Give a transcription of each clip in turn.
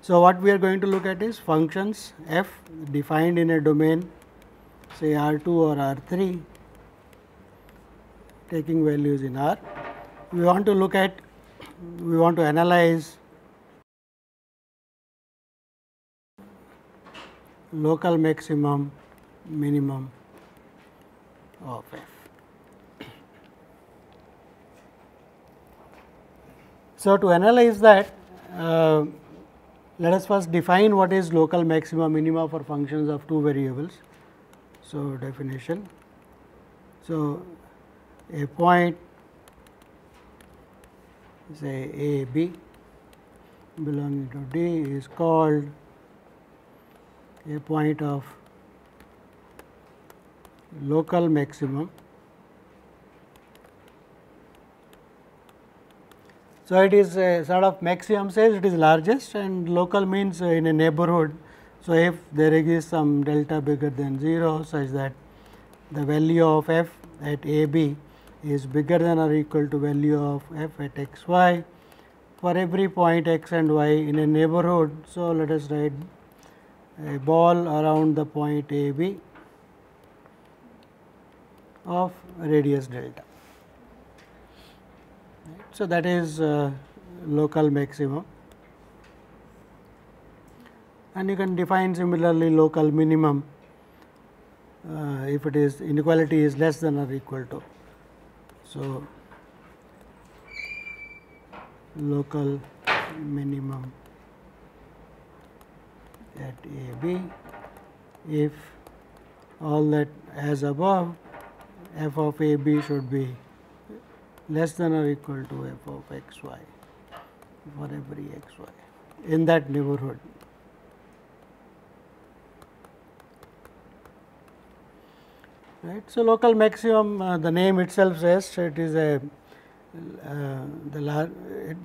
So, what we are going to look at is functions f defined in a domain say R 2 or R 3 taking values in R. We want to look at we want to analyze local maximum minimum of f. So, to analyze that uh, let us first define what is local maxima minima for functions of two variables. So, definition. So, a point say A B belonging to D is called a point of local maximum. So, it is a sort of maximum says it is largest and local means uh, in a neighborhood. So, if there exists some delta bigger than 0 such that the value of f at a b is bigger than or equal to value of f at x y for every point x and y in a neighborhood. So, let us write a ball around the point a b of radius delta. So, that is uh, local maximum and you can define similarly local minimum uh, if it is inequality is less than or equal to. So, local minimum at A B if all that as above f of A B should be less than or equal to f of x y for every x y in that neighborhood. Right. So, local maximum uh, the name itself says it is a uh, the, lar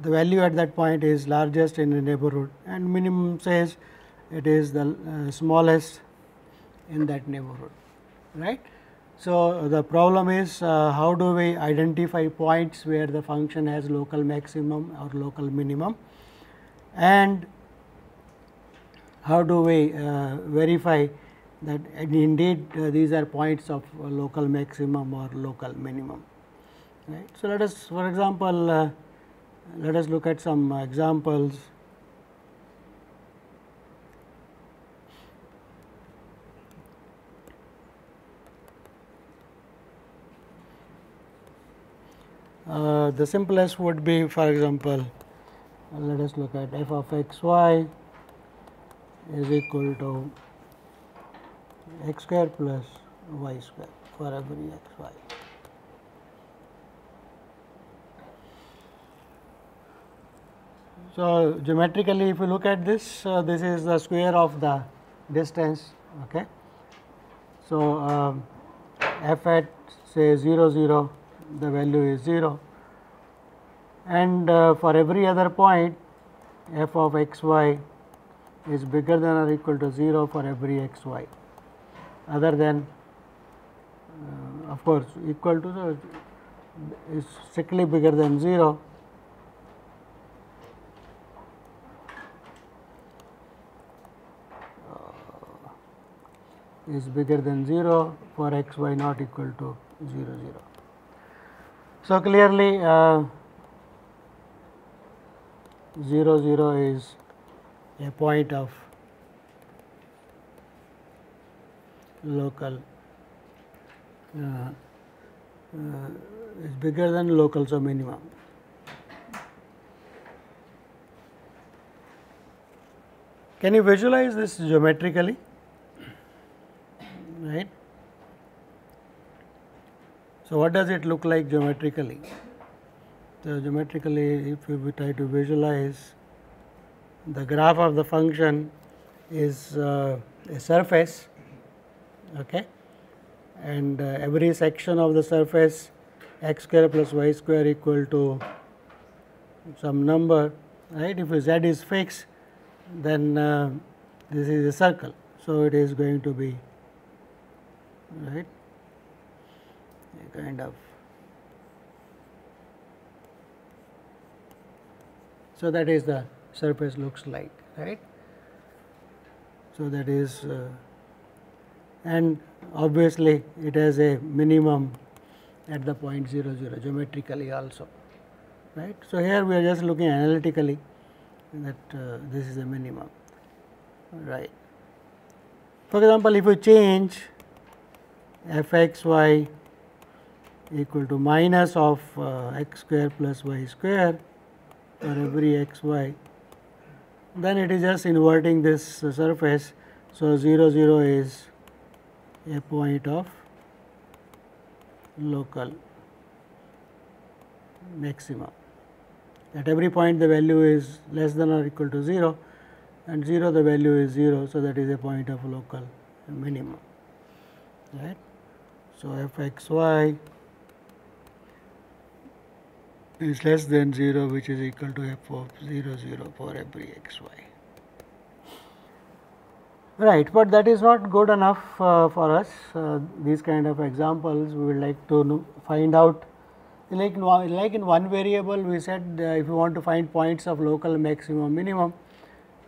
the value at that point is largest in a neighborhood and minimum says it is the uh, smallest in that neighborhood right. So, the problem is uh, how do we identify points where the function has local maximum or local minimum and how do we uh, verify that indeed uh, these are points of local maximum or local minimum. Right. So, let us for example, uh, let us look at some examples. Uh, the simplest would be for example, let us look at f of x y is equal to x square plus y square for every x y. So, geometrically if you look at this, uh, this is the square of the distance. Okay. So, um, f at say 0 0 the value is 0 and uh, for every other point f of x y is bigger than or equal to 0 for every x y other than uh, of course equal to the is strictly bigger than 0 uh, is bigger than 0 for x y not equal to 0 0. So, clearly uh, 0 0 is a point of local uh, uh, is bigger than local so minimum. Can you visualize this geometrically? Right. So, what does it look like geometrically? So, geometrically if we try to visualize the graph of the function is uh, a surface okay, and uh, every section of the surface x square plus y square equal to some number right. If z is fixed then uh, this is a circle. So, it is going to be right kind of. So that is the surface looks like right? So that is uh, and obviously it has a minimum at the point 0 0 geometrically also right? So here we are just looking analytically that uh, this is a minimum right? For example if you change f x y equal to minus of uh, x square plus y square for every x y then it is just inverting this uh, surface. So, 0 0 is a point of local maximum. At every point the value is less than or equal to 0 and 0 the value is 0. So, that is a point of local minimum right. So, f x y is less than 0 which is equal to f of 0 0 for every x y. Right, but that is not good enough uh, for us. Uh, these kind of examples we would like to find out like in, like in one variable we said uh, if you want to find points of local maximum minimum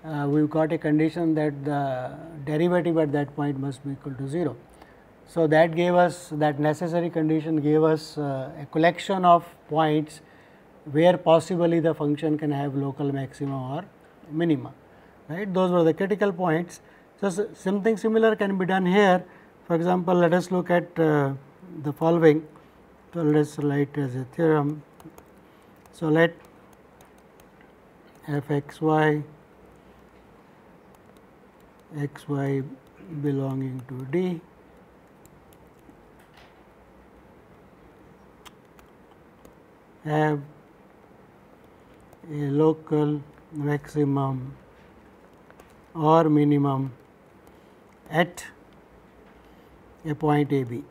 uh, we have got a condition that the derivative at that point must be equal to 0. So, that gave us that necessary condition gave us uh, a collection of points where possibly the function can have local maxima or minima right those were the critical points. So, something similar can be done here for example, let us look at uh, the following. So, let us write as a theorem. So, let f x y x y belonging to D have a local maximum or minimum at a point a b.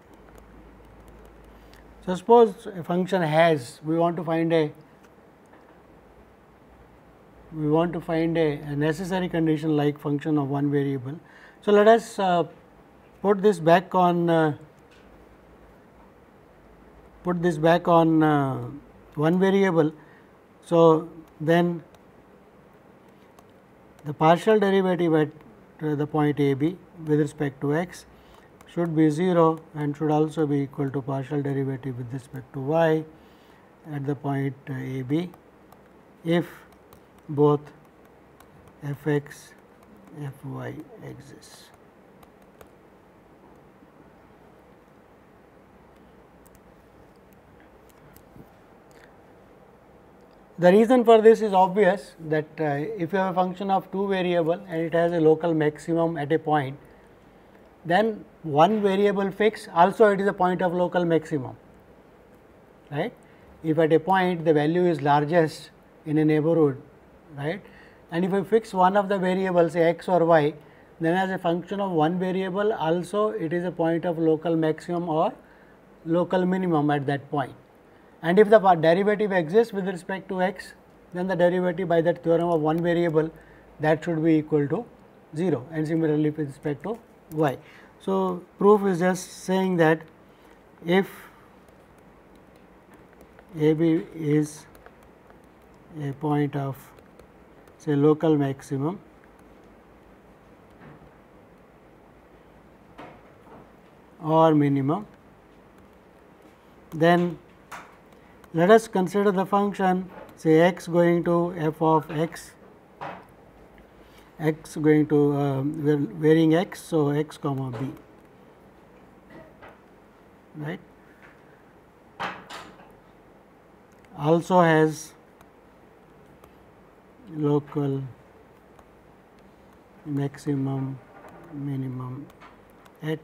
So, suppose a function has we want to find a we want to find a, a necessary condition like function of one variable. So, let us uh, put this back on uh, put this back on uh, one variable. So, then the partial derivative at uh, the point a b with respect to x should be 0 and should also be equal to partial derivative with respect to y at the point uh, a b if both f x f y exists. The reason for this is obvious that uh, if you have a function of two variable and it has a local maximum at a point, then one variable fix also it is a point of local maximum, right. If at a point the value is largest in a neighborhood, right, and if I fix one of the variables say x or y, then as a function of one variable also it is a point of local maximum or local minimum at that point and if the derivative exists with respect to x then the derivative by that theorem of one variable that should be equal to 0 and similarly with respect to y. So, proof is just saying that if a b is a point of say local maximum or minimum, then let us consider the function say x going to f of x, x going to uh, varying x. So, x comma b right also has local maximum minimum at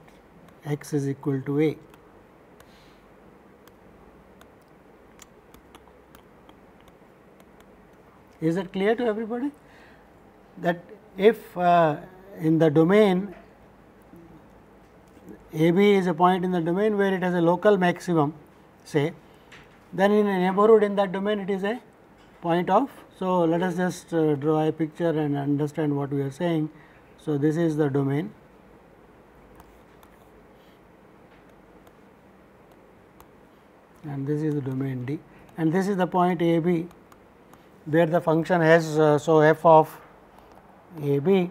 x is equal to a. Is it clear to everybody that if uh, in the domain A b is a point in the domain where it has a local maximum say, then in a neighborhood in that domain it is a point of So, let us just uh, draw a picture and understand what we are saying. So, this is the domain. And this is the domain D. And this is the point A B where the function has uh, so f of A B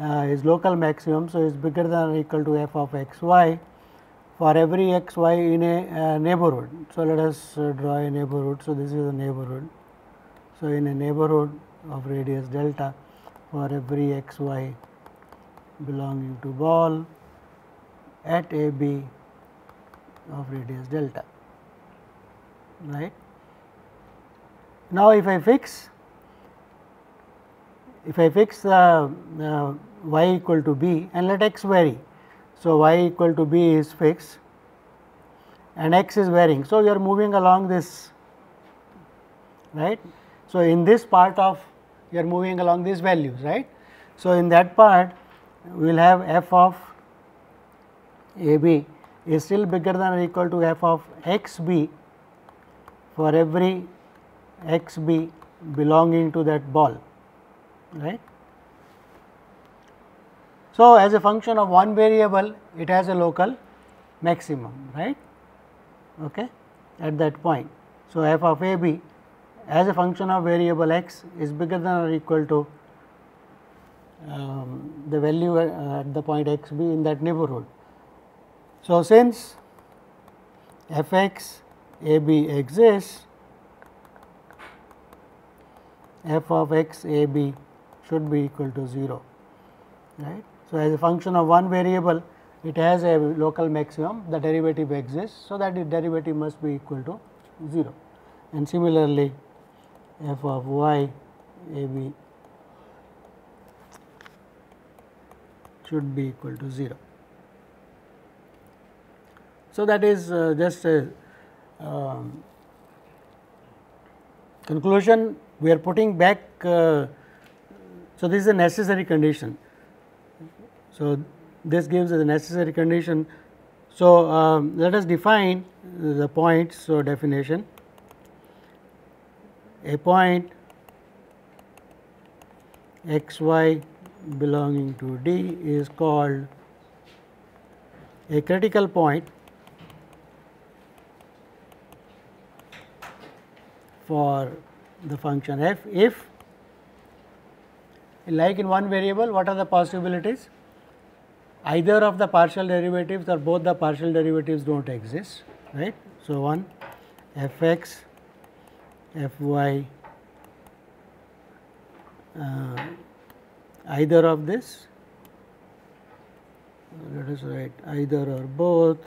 uh, is local maximum. So, is bigger than or equal to f of x y for every x y in a uh, neighborhood. So, let us uh, draw a neighborhood. So, this is a neighborhood. So, in a neighborhood of radius delta for every x y belonging to ball at a b of radius delta right. Now, if I fix if I fix the uh, y equal to b and let x vary. So, y equal to b is fixed and x is varying. So, you are moving along this right. So, in this part of you are moving along these values right. So, in that part we will have f of a b is still bigger than or equal to f of x b for every x b belonging to that ball right. So, as a function of one variable it has a local maximum right okay, at that point. So, f of a b as a function of variable x is bigger than or equal to um, the value at the point x b in that neighborhood. So, since f x a b exists f of x a b should be equal to 0 right. So, as a function of one variable it has a local maximum the derivative exists. So, that the derivative must be equal to 0 and similarly f of y a b should be equal to 0. So, that is uh, just a um, conclusion we are putting back uh, so, this is a necessary condition. So, this gives a necessary condition. So, um, let us define the points. So, definition a point x y belonging to D is called a critical point for the function f if like in one variable what are the possibilities either of the partial derivatives or both the partial derivatives do not exist right. So, one f x f y uh, either of this let us write either or both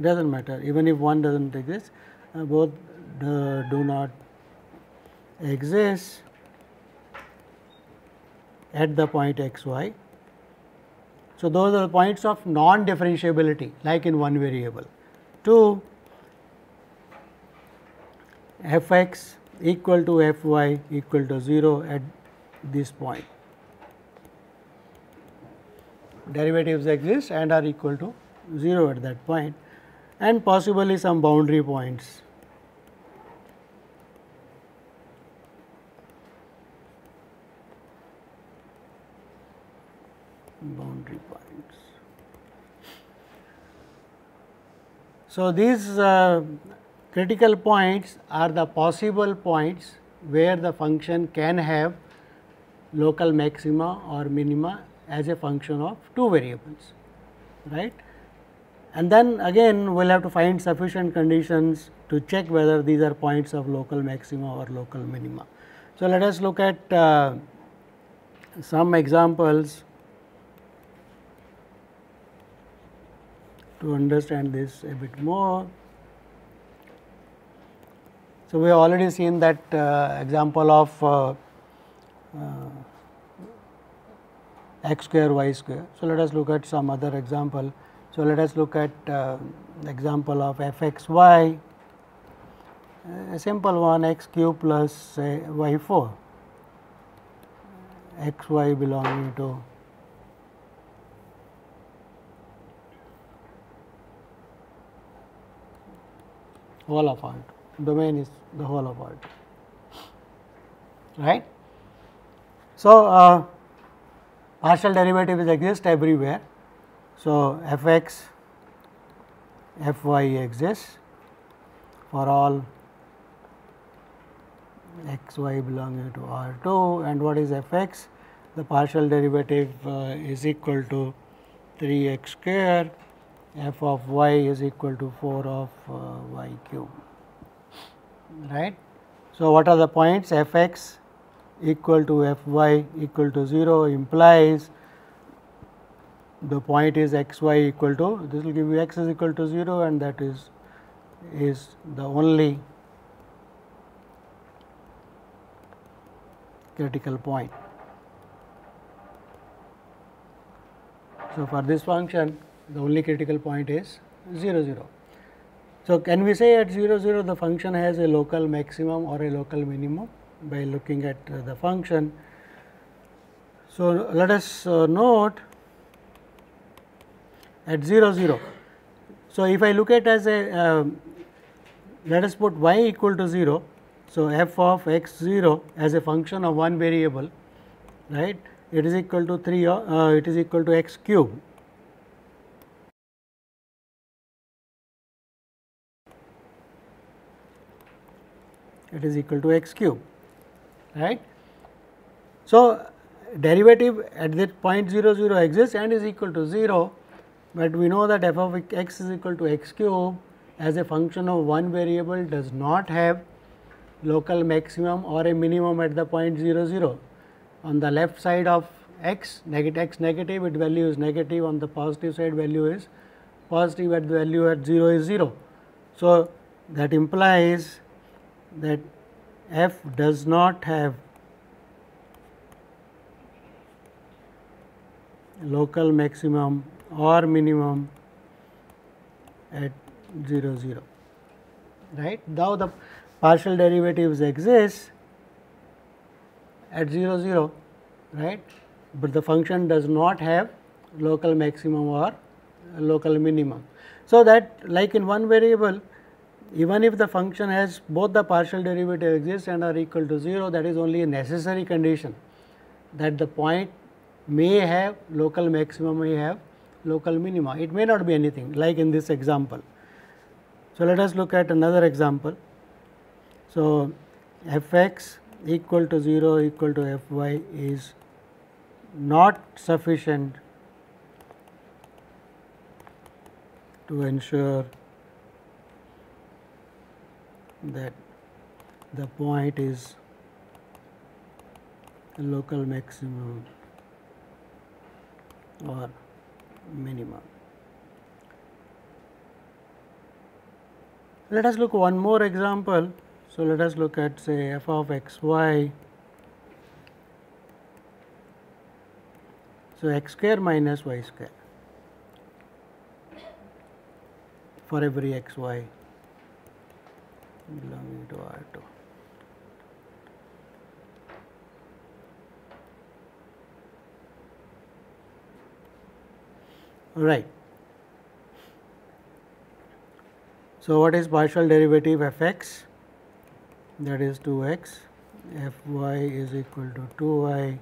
does not matter even if one does not exist uh, both do not exist at the point x y. So, those are the points of non differentiability like in one variable. 2 f x equal to f y equal to 0 at this point. Derivatives exist and are equal to 0 at that point and possibly some boundary points boundary points. So, these uh, critical points are the possible points where the function can have local maxima or minima as a function of two variables right and then again we will have to find sufficient conditions to check whether these are points of local maxima or local minima. So, let us look at uh, some examples to understand this a bit more. So, we have already seen that uh, example of uh, uh, x square y square. So, let us look at some other example. So, let us look at uh, example of f x y, a simple one x cube plus y 4, x y belonging to whole of R domain is the whole of R right. So, uh, partial derivatives exist everywhere. So, f x, f y exists for all x y belonging to R 2 and what is f x? The partial derivative uh, is equal to 3 x square f of y is equal to 4 of uh, y cube right. So, what are the points f x equal to f y equal to 0 implies the point is x y equal to this will give you x is equal to 0 and that is is the only critical point. So, for this function the only critical point is 0 0. So, can we say at 0 0 the function has a local maximum or a local minimum by looking at the function. So, let us uh, note at 0 0. So, if I look at as a uh, let us put y equal to 0. So, f of x 0 as a function of one variable right it is equal to 3 uh, it is equal to x cube it is equal to x cube right. So, derivative at that point 0 0 exists and is equal to 0, but we know that f of x is equal to x cube as a function of one variable does not have local maximum or a minimum at the point 0 0. On the left side of x negative x negative its value is negative on the positive side value is positive at the value at 0 is 0. So, that implies that f does not have local maximum or minimum at 0 0 right. Now, the partial derivatives exist at 0 0 right, but the function does not have local maximum or local minimum. So, that like in one variable even if the function has both the partial derivative exist and are equal to 0 that is only a necessary condition that the point may have local maximum may have local minima it may not be anything like in this example. So, let us look at another example. So, f x equal to 0 equal to f y is not sufficient to ensure that the point is local maximum or minimum. Let us look one more example. So, let us look at say f of x y. So, x square minus y square for every x y belonging to R 2. Right. So, what is partial derivative f x? That is 2 x, f y is equal to 2 y.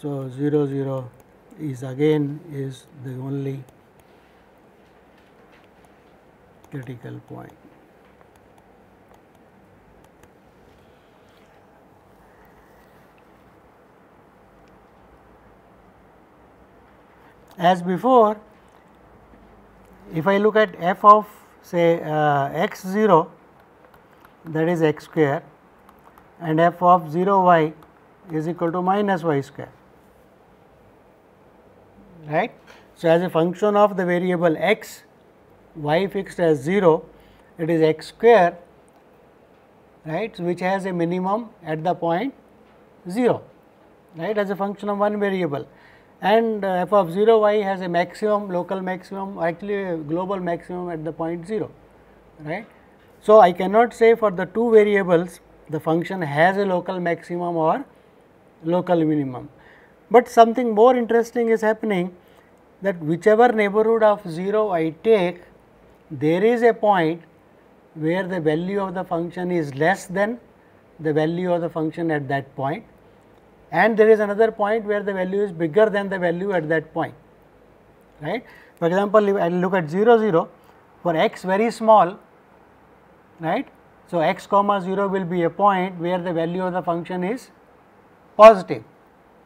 So, 0 0 is again is the only critical point. As before, if I look at f of say uh, x 0 that is x square and f of 0 y is equal to minus y square right. So, as a function of the variable x y fixed as 0 it is x square right which has a minimum at the point 0 right as a function of one variable and uh, f of 0 y has a maximum local maximum actually a global maximum at the point 0 right. So, I cannot say for the two variables the function has a local maximum or local minimum, but something more interesting is happening that whichever neighborhood of 0 I take there is a point where the value of the function is less than the value of the function at that point and there is another point where the value is bigger than the value at that point right. For example, if I look at 0 0 for x very small right. So, x comma 0 will be a point where the value of the function is positive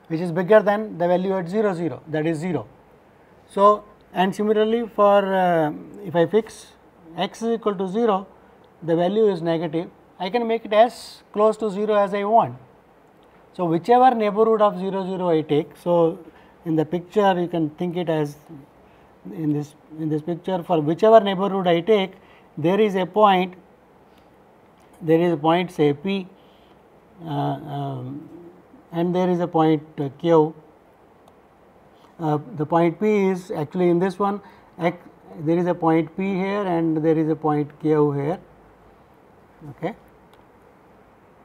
which is bigger than the value at 0 0 that is 0. So, and similarly for uh, if I fix x is equal to 0 the value is negative I can make it as close to 0 as I want. So, whichever neighborhood of 0 0 I take. So, in the picture you can think it as in this in this picture for whichever neighborhood I take there is a point there is a point say p uh, um, and there is a point uh, q uh, the point p is actually in this one there is a point p here and there is a point q here okay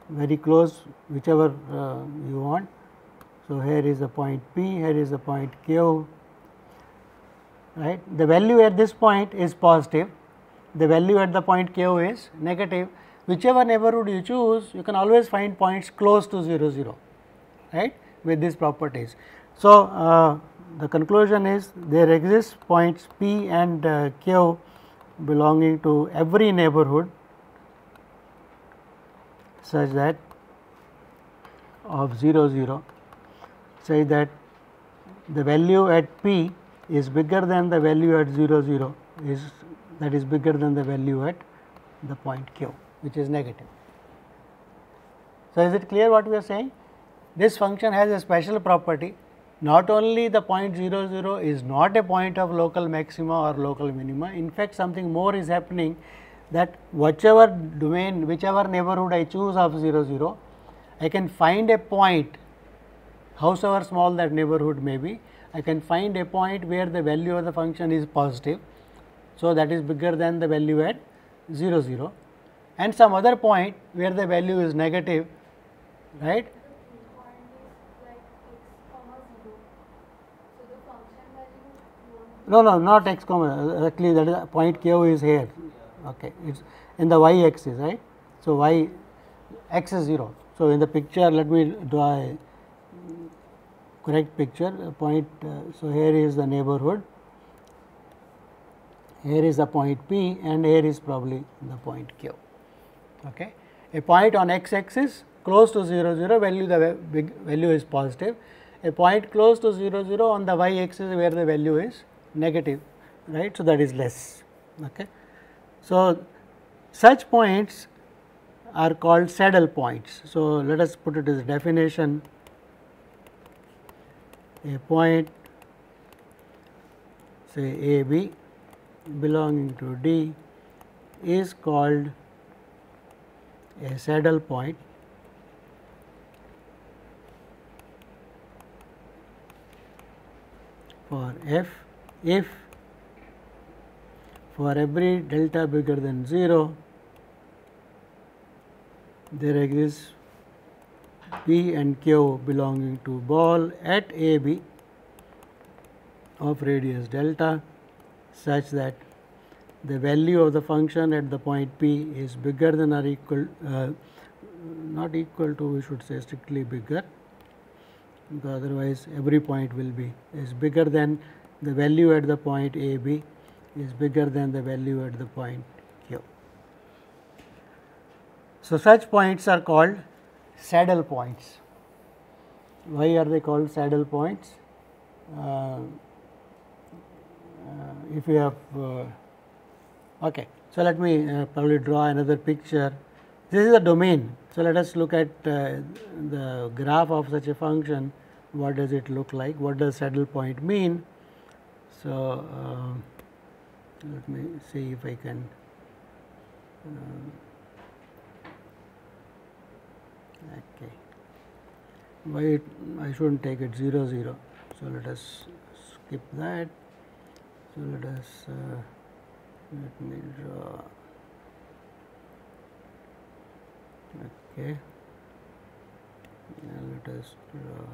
very close whichever uh, you want so here is a point p here is a point q right. The value at this point is positive, the value at the point q is negative. Whichever neighborhood you choose, you can always find points close to 0 0 right with these properties. So, uh, the conclusion is there exists points p and uh, q belonging to every neighborhood such that of 0 0 say that the value at p is bigger than the value at 0 0 is that is bigger than the value at the point q which is negative. So, is it clear what we are saying? This function has a special property not only the point 0 0 is not a point of local maxima or local minima in fact something more is happening that whichever domain whichever neighborhood I choose of 0 0 I can find a point howsoever small that neighborhood may be I can find a point where the value of the function is positive. So, that is bigger than the value at 0 0 and some other point where the value is negative right. No, no, not x comma actually that is point q is here okay it's in the y axis right. So, y x is 0. So, in the picture let me draw a correct picture a point. Uh, so, here is the neighborhood, here is the point P and here is probably the point Q. Okay. A point on x axis close to 0 0 value the big value is positive, a point close to 0 0 on the y axis where the value is negative right. So, that is less. Okay. So, such points are called saddle points. So, let us put it as definition a point say A B belonging to D is called a saddle point for f if for every delta bigger than 0 there exists P and Q belonging to ball at A B of radius delta such that the value of the function at the point P is bigger than or equal uh, not equal to we should say strictly bigger because otherwise every point will be is bigger than the value at the point A B is bigger than the value at the point Q. So, such points are called saddle points. Why are they called saddle points? Uh, uh, if you have uh, okay. So, let me uh, probably draw another picture. This is a domain. So, let us look at uh, the graph of such a function. What does it look like? What does saddle point mean? So, uh, let me see if I can okay. Why it, I should not take it 0 0 so let us skip that. So let us uh, let me draw. Okay. Now let us draw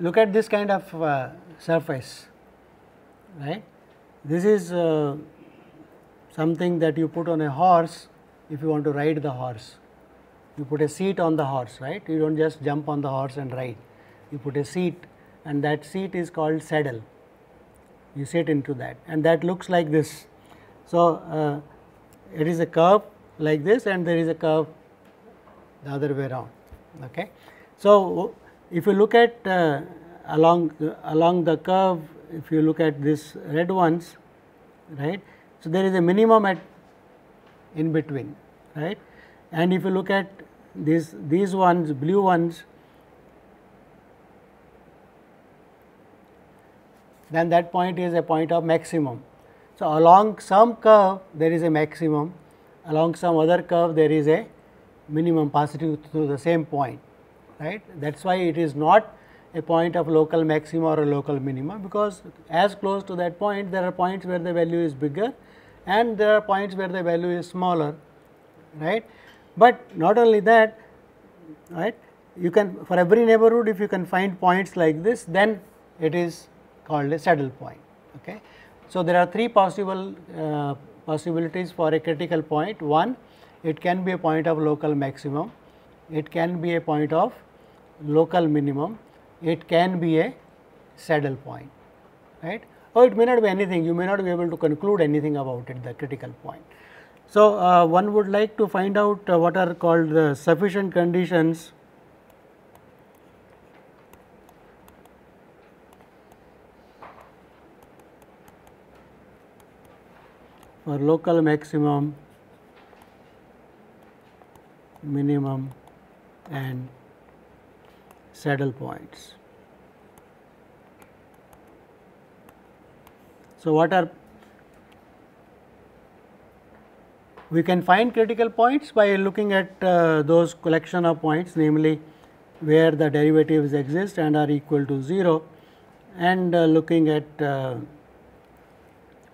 look at this kind of uh, surface, right. This is uh, something that you put on a horse if you want to ride the horse. You put a seat on the horse, right. You do not just jump on the horse and ride. You put a seat and that seat is called saddle. You sit into that and that looks like this. So, uh, it is a curve like this and there is a curve the other way around. Okay. So, if you look at uh, along along the curve, if you look at this red ones, right. So, there is a minimum at in between, right. And if you look at these these ones, blue ones, then that point is a point of maximum. So, along some curve there is a maximum, along some other curve there is a minimum passing through the same point right. That is why it is not a point of local maxima or a local minima, because as close to that point there are points where the value is bigger and there are points where the value is smaller right. But not only that right you can for every neighborhood if you can find points like this then it is called a saddle point. Okay. So, there are three possible uh, possibilities for a critical point. One, it can be a point of local maximum, it can be a point of local minimum, it can be a saddle point, right, or it may not be anything, you may not be able to conclude anything about it, the critical point. So, uh, one would like to find out uh, what are called the sufficient conditions for local maximum, minimum and saddle points. So, what are we can find critical points by looking at uh, those collection of points namely where the derivatives exist and are equal to 0 and uh, looking at uh,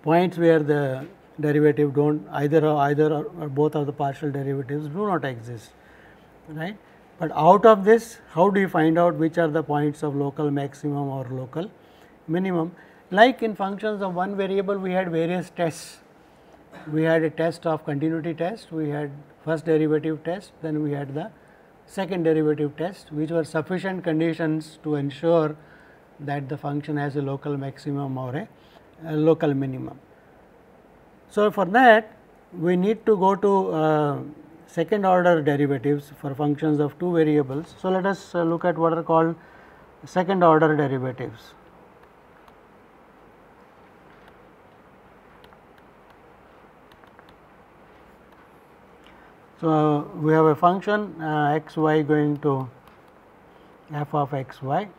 points where the derivative do not either or either or, or both of the partial derivatives do not exist right. But out of this how do you find out which are the points of local maximum or local minimum like in functions of one variable we had various tests. We had a test of continuity test, we had first derivative test, then we had the second derivative test which were sufficient conditions to ensure that the function has a local maximum or a, a local minimum. So, for that we need to go to uh, second order derivatives for functions of two variables. So, let us uh, look at what are called second order derivatives. So, we have a function uh, x y going to f of x y,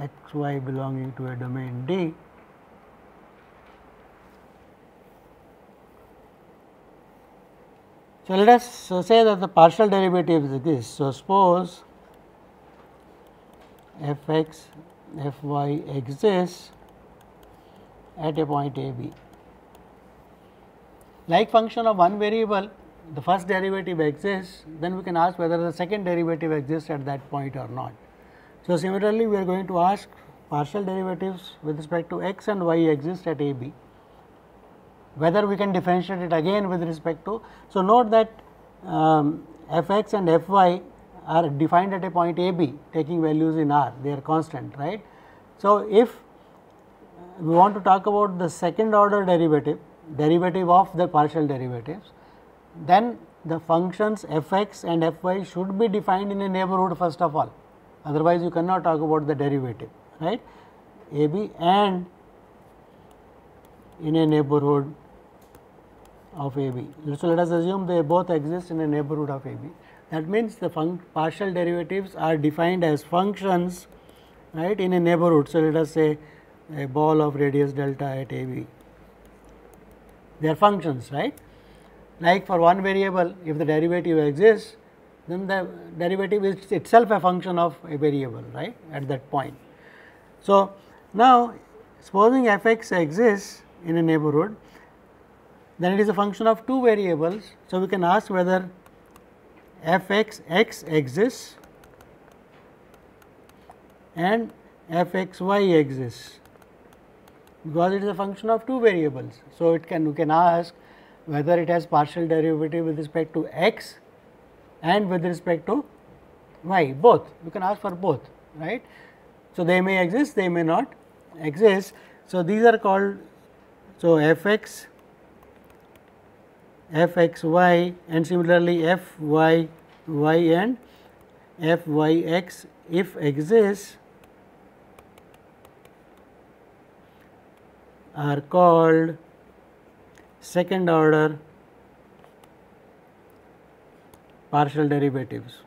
x y belonging to a domain D So, let us say that the partial derivatives exist. So, suppose f x f y exists at a point a b. Like function of one variable, the first derivative exists, then we can ask whether the second derivative exists at that point or not. So, similarly, we are going to ask partial derivatives with respect to x and y exist at a b whether we can differentiate it again with respect to. So, note that um, f x and f y are defined at a point a b taking values in r they are constant right. So, if we want to talk about the second order derivative derivative of the partial derivatives then the functions f x and f y should be defined in a neighborhood first of all otherwise you cannot talk about the derivative right a b and in a neighborhood of a b. So, let us assume they both exist in a neighborhood of a b. That means, the partial derivatives are defined as functions right in a neighborhood. So, let us say a ball of radius delta at a b. They are functions right. Like for one variable if the derivative exists then the derivative is itself a function of a variable right at that point. So, now supposing f x exists in a neighborhood then it is a function of two variables. So, we can ask whether f x x exists and f x y exists because it is a function of two variables. So, it can you can ask whether it has partial derivative with respect to x and with respect to y both you can ask for both right. So, they may exist they may not exist. So, these are called so f x f x y and similarly f y y and f y x if exists are called second order partial derivatives.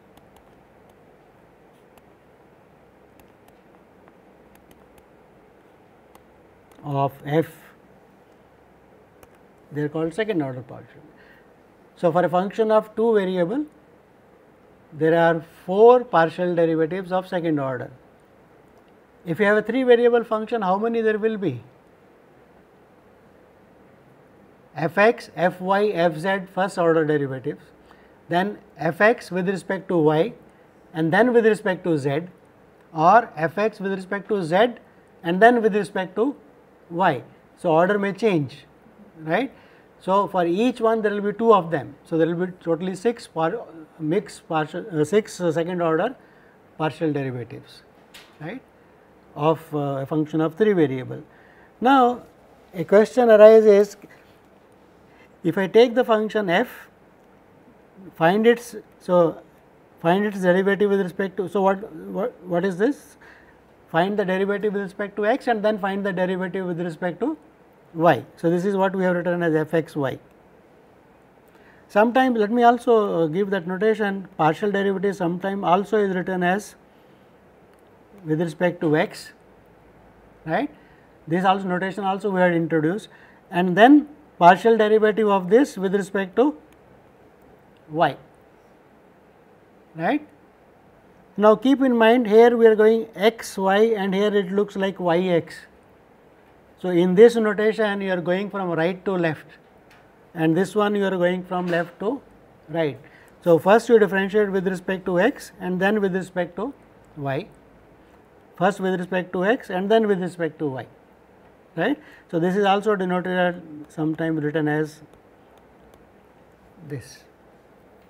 of f they are called second order partial. So, for a function of two variable there are four partial derivatives of second order. If you have a three variable function how many there will be? f x, f y, f z first order derivatives, then f x with respect to y and then with respect to z or f x with respect to z and then with respect to y. So, order may change right. So, for each one there will be two of them. So, there will be totally 6 par mixed partial uh, 6 uh, second order partial derivatives right of uh, a function of 3 variable. Now, a question arises if I take the function f, find its so find its derivative with respect to so what what, what is this? Find the derivative with respect to x and then find the derivative with respect to y. So, this is what we have written as f x y. Sometimes let me also uh, give that notation partial derivative sometime also is written as with respect to x right. This also notation also we had introduced and then partial derivative of this with respect to y right. Now, keep in mind here we are going x y and here it looks like y x. So, in this notation you are going from right to left and this one you are going from left to right. So, first you differentiate with respect to x and then with respect to y, first with respect to x and then with respect to y right. So, this is also denoted sometime written as this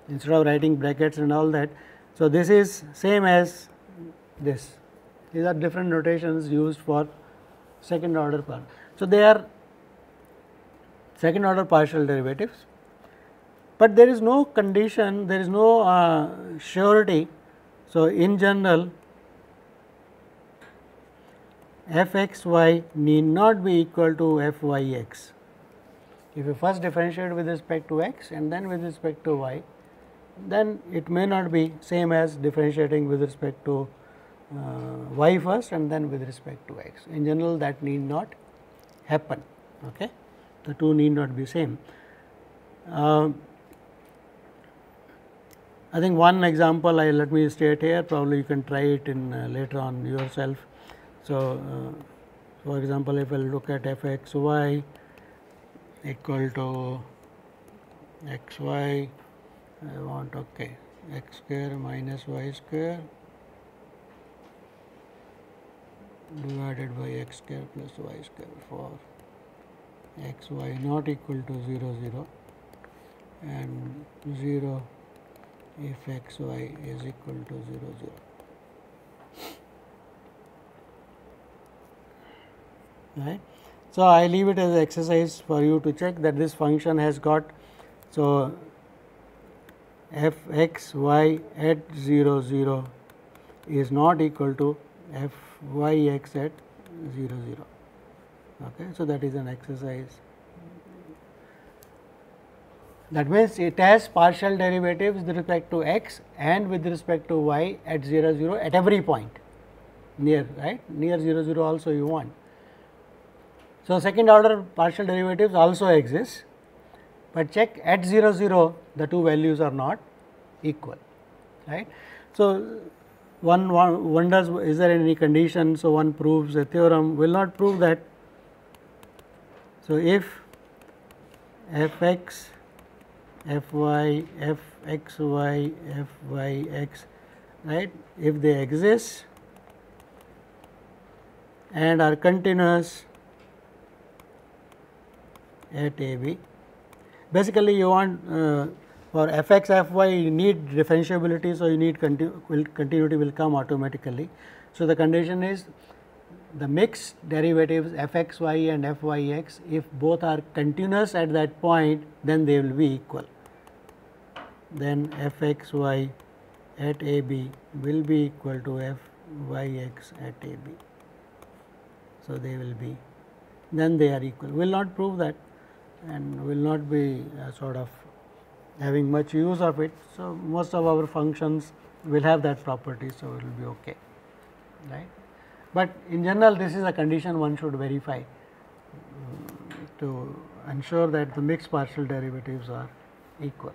instead of writing brackets and all that. So, this is same as this these are different notations used for second order part. So, they are second order partial derivatives, but there is no condition there is no uh, surety. So, in general f x y need not be equal to f y x. If you first differentiate with respect to x and then with respect to y, then it may not be same as differentiating with respect to y first and then with respect to x. In general that need not happen, okay. the two need not be same. Uh, I think one example I let me state here probably you can try it in uh, later on yourself. So, uh, for example, if I look at f x y equal to x y, I want okay x square minus y square divided by x square plus y square for x y not equal to 0 0 and 0 if x y is equal to 0 0. right. So, I leave it as exercise for you to check that this function has got so f x y at 0 0 is not equal to f y x at 0 0. Okay. So, that is an exercise. That means, it has partial derivatives with respect to x and with respect to y at 0 0 at every point near right near 0 0 also you want. So, second order partial derivatives also exist, but check at 0 0 the two values are not equal right. So, one, wonders is there any condition. So, one proves a theorem will not prove that. So, if f x f y f x y f y x right if they exist and are continuous at a b. Basically, you want uh, for f x f y you need differentiability. So, you need continu will continuity will come automatically. So, the condition is the mixed derivatives f x y and f y x if both are continuous at that point then they will be equal. Then f x y at a b will be equal to f y x at a b. So, they will be then they are equal. We will not prove that and will not be uh, sort of having much use of it. So, most of our functions will have that property. So, it will be okay right. But in general this is a condition one should verify um, to ensure that the mixed partial derivatives are equal.